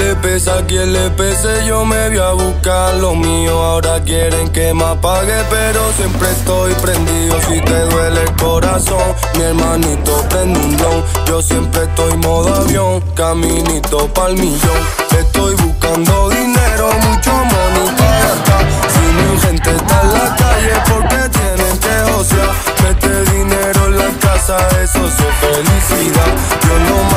Le pesa quien le pese, yo me voy a buscar lo mío. Ahora quieren que me apague, pero siempre estoy prendido. Si te duele el corazón, mi hermanito prende un blon. Yo siempre estoy modo avión, caminito pa'l millón. Estoy buscando dinero, mucho money para gastar. Si mi gente está en la calle, porque tienen que josear. Mete dinero en la casa, eso es felicidad. Yo no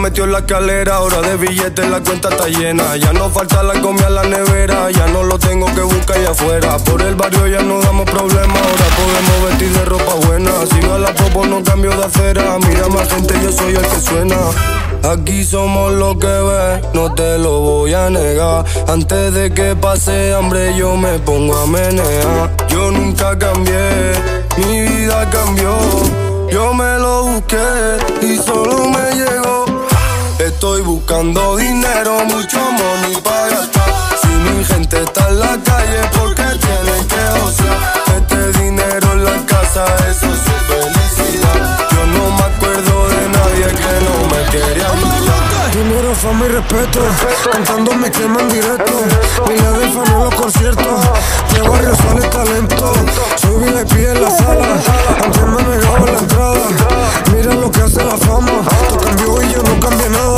metió en la escalera, hora de billetes, la cuenta está llena. Ya no falta la comida en la nevera, ya no lo tengo que buscar allá afuera. Por el barrio ya no damos problemas, ahora podemos vestir de ropa buena. Sigo a la popo, no cambio de acera. Mira más gente, yo soy el que suena. Aquí somos lo que ves, no te lo voy a negar. Antes de que pase hambre, yo me pongo a menear. Yo nunca cambié, mi vida cambió. Yo me lo busqué y solo me llegó. Estoy buscando dinero, mucho money para gastar. Si mi gente está en la calle, porque tienen que josear. Este dinero en la casa, eso es su felicidad. Yo no me acuerdo de nadie que no me quería. Dinero, fama y respeto. Cantando me queman directo. Villa del fan en los conciertos. De barrio sale talento. Soy VIP en la sala. Antes me negaba la entrada. Mira lo que hace la fama. Tú cambió y yo no cambié nada.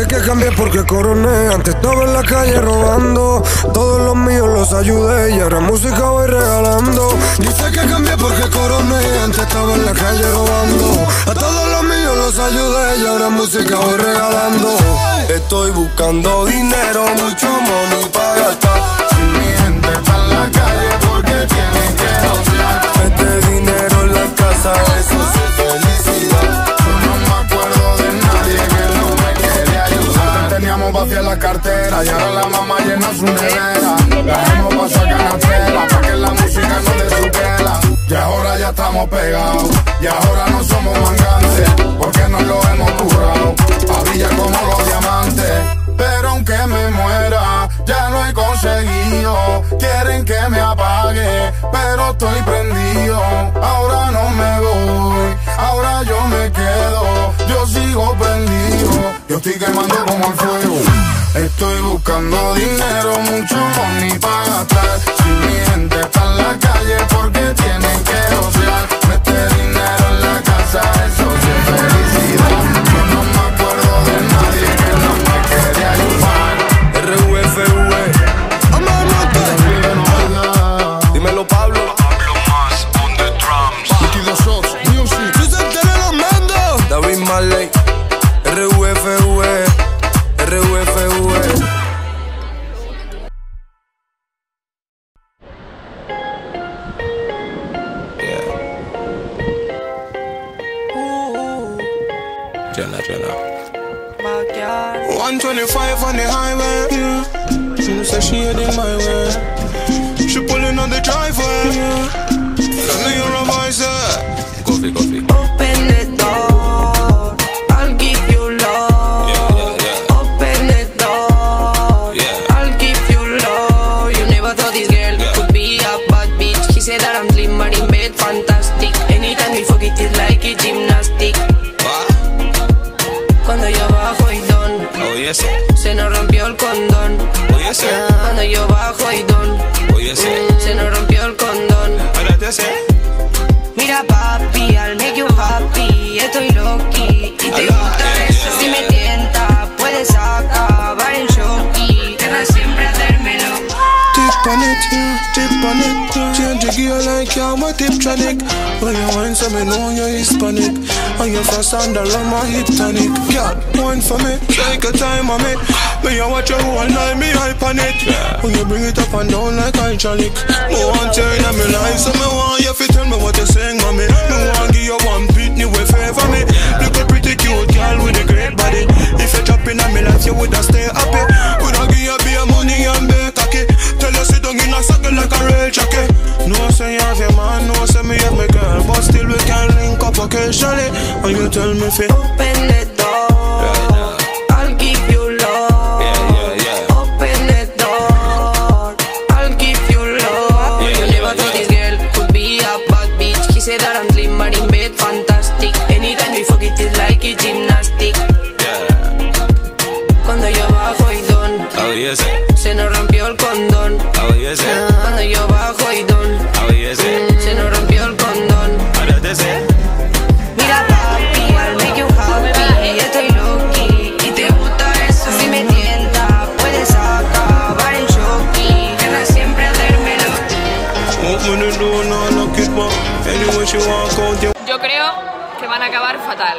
Dice que cambié porque coroné. Antes estaba en la calle robando. Todos los míos los ayudé. Y ahora música voy regalando. Dice que cambié porque coroné. Antes estaba en la calle robando. A todos los míos los ayudé. Y ahora música voy regalando. Estoy buscando dinero, mucho money para gastar. Si mi gente está en la calle porque tienen que josear. Mete dinero en la casa, eso es felicidad. Y ahora la mamá llena su nevera. La hemos pasado canastera pa' que la música no te supera. Y ahora ya estamos pegados y ahora no somos mangantes porque nos lo hemos currado. A brilla como los diamantes. Pero aunque me muera, ya lo he conseguido. Quieren que me apague, pero estoy prendido. Ahora no me voy, ahora yo me quedo. Yo sigo prendido, yo estoy quemando como el fuego. Estoy buscando dinero, mucho Jenna, Jenna. 125 on the highway. Yeah. She said she heading my way. Yes, Cuando yo bajo y don, oh, yes, se nos rompió el condón. Ahora te sé. Mira papi, I'll make you happy Estoy loqui y te Ay, gusta ay, eso ay, Si me tienta, puedes acabar en shocky Querrás siempre hacérmelo Tip on it, yeah, tip on it. yeah. Change the gear like you're my tiptronic. When you wine, so me know you're Hispanic. And you fast under on my hip tonic. God, wine for me, take a time on me. Me, I watch you all night, me hype on it. When you bring it up and down like hydraulic. Me want you in my life, so me want you to tell me what you saying, mommy. Me want give you one beat, new way favor me. Look a pretty cute girl with a great body. If you drop in a me life, you woulda stay happy. Woulda give you a be money and be cocky. Tell you sit down in a circle like a real jockey. No say you have your man, no say me have my girl, but still we can link up occasionally. And you tell me fi Open the Yo creo que van a acabar fatal.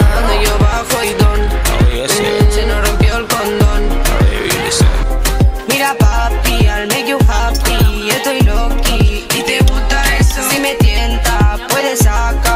i saca